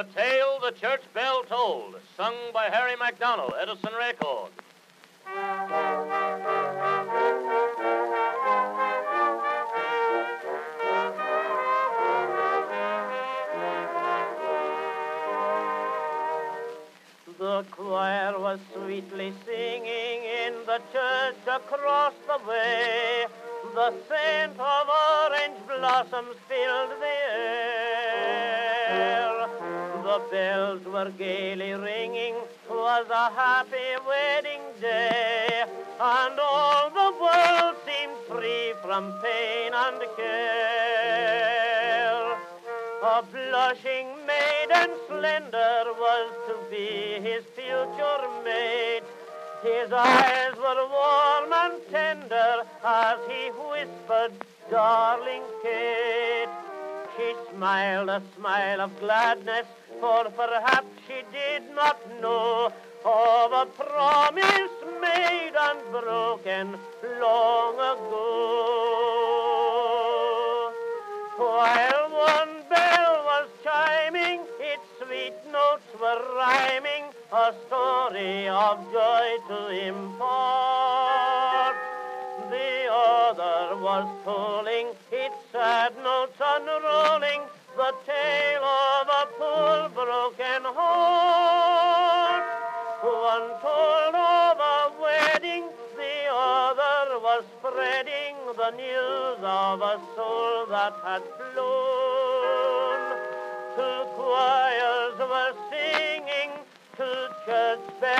The Tale the Church Bell Tolled, sung by Harry Macdonough, Edison Record. The choir was sweetly singing in the church across the way. The scent of orange blossoms filled the air. The bells were gaily ringing. 'Twas a happy wedding day. And all the world seemed free from pain and care. A blushing maiden slender was to be his future mate. His eyes were warm and tender as he whispered, Darling Kate. She smiled a smile of gladness, for perhaps she did not know of a promise made and broken long ago. While one bell was chiming, its sweet notes were rhyming a story of joy to impart. The other was tolling its sad notes unrolling One told of a wedding, the other was spreading the news of a soul that had flown. Two choirs were singing, two church bells.